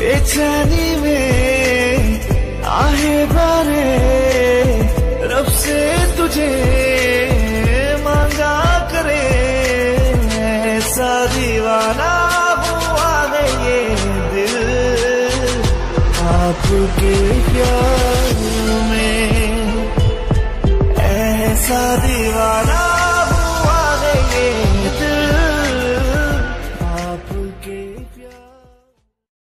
बेचैनी में आहे बारे, रब से तुझे मांगा करे। ऐसा दीवाना हुआ है ये दिल। आपके प्यार में ऐसा दीवाना